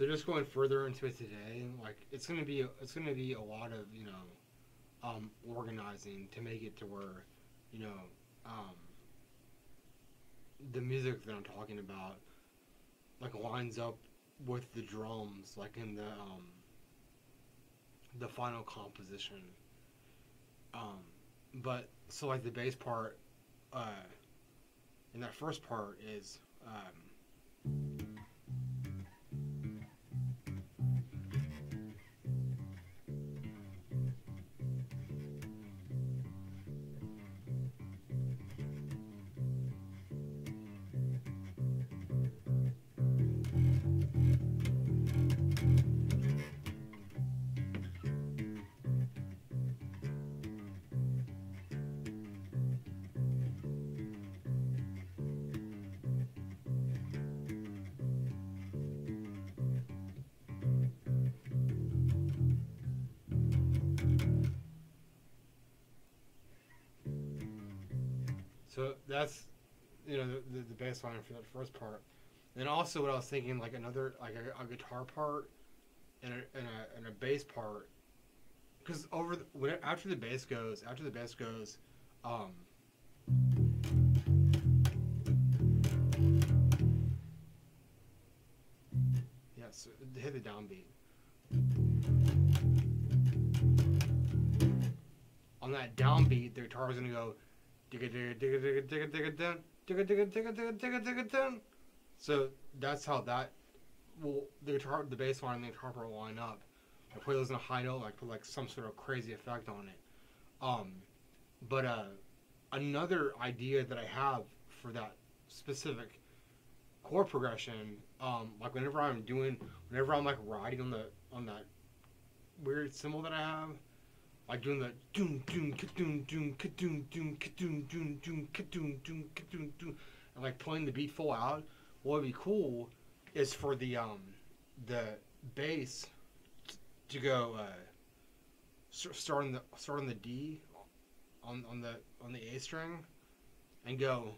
So just going further into it today, like it's gonna be it's gonna be a lot of you know, um, organizing to make it to where, you know, um, the music that I'm talking about, like lines up with the drums, like in the um, the final composition. Um, but so like the bass part, uh, in that first part is um, So that's you know the, the, the bass line for that first part, and also what I was thinking like another like a, a guitar part, and a, and a and a bass part, because over the, when, after the bass goes after the bass goes, um. Yes, hit the downbeat. On that downbeat, the guitar is gonna go so that's how that well the guitar the bass line and the guitar part line up. I play those in a high note, like put like some sort of crazy effect on it. Um but uh another idea that I have for that specific chord progression, um, like whenever I'm doing whenever I'm like riding on the on that weird cymbal that I have, like doing the doom doom kadoom doom kadoom doom kadoom doom doom kadoom doom kadoom doom and like playing the beat full out. What would be cool is for the um the bass to go uh start on the start on the D on on the on the A string and go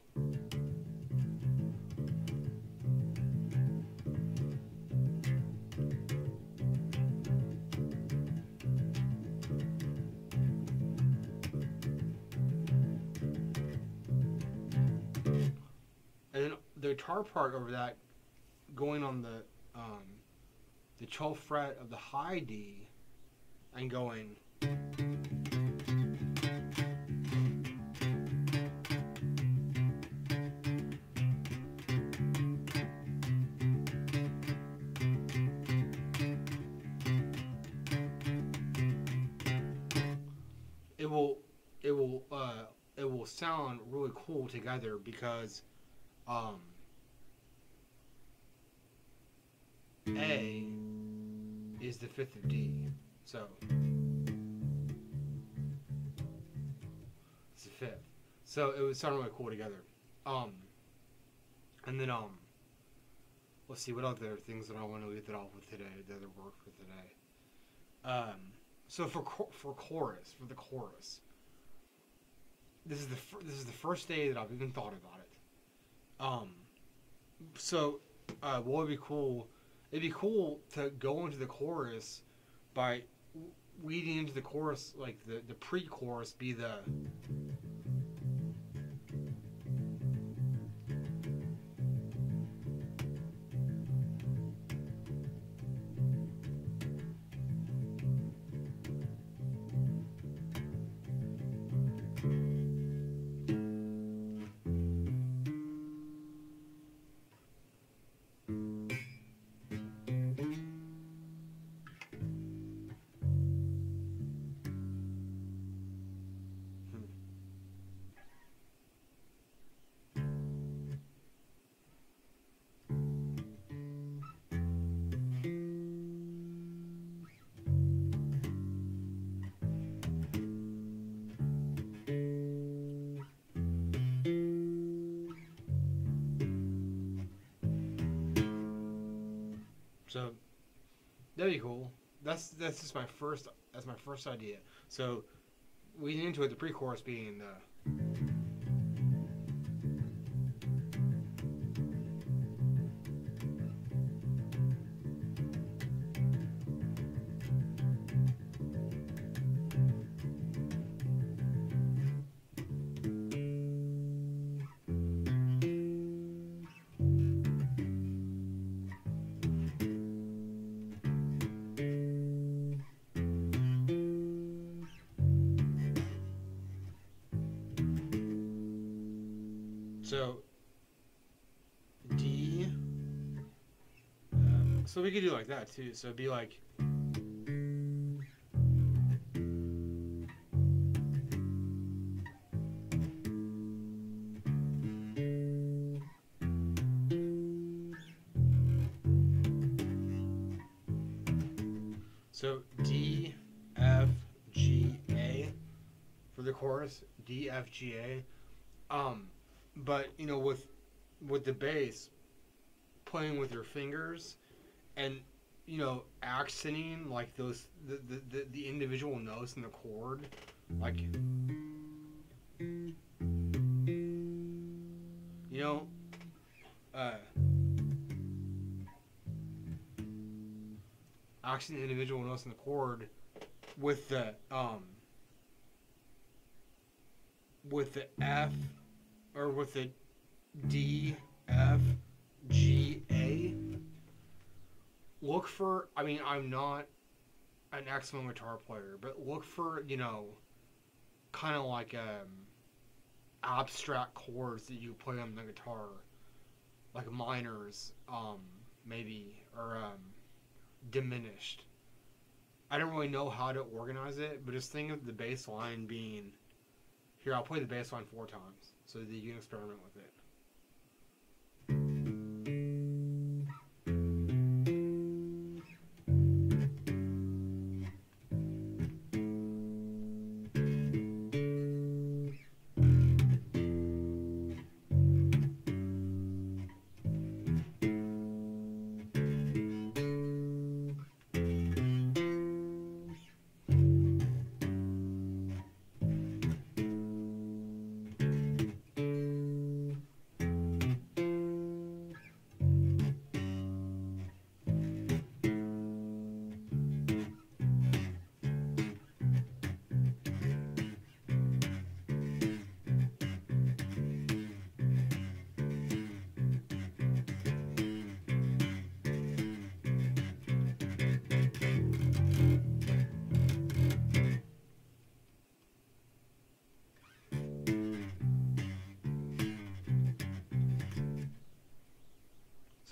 guitar part over that going on the um, the 12th fret of the high D and going. It will it will uh, it will sound really cool together because um, A is the fifth of D. So it's the fifth. So it would sound really cool together. Um, and then um, let's see what other things that I want to leave it off with today. The other work for today. Um, so for for chorus for the chorus, this is the this is the first day that I've even thought about it. Um, so uh, what would be cool? It'd be cool to go into the chorus by weeding into the chorus, like the the pre-chorus, be the So that'd be cool. That's that's just my first that's my first idea. So we into it the pre-chorus being the So D. Um, so we could do like that too. So it'd be like. So D, F, G, A for the chorus. D, F, G, A. Um, but you know, with with the bass, playing with your fingers, and you know, accenting like those the the, the, individual notes in the chord, like you know, uh, accenting individual notes in the chord with the um with the F or with the D, F, G, A. Look for, I mean, I'm not an excellent guitar player, but look for, you know, kind of like um, abstract chords that you play on the guitar, like minors, um, maybe, or um, diminished. I don't really know how to organize it, but just think of the bass line being here, I'll play the bass line four times so that you experiment with it.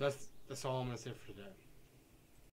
So that's that's all I'm gonna say for today.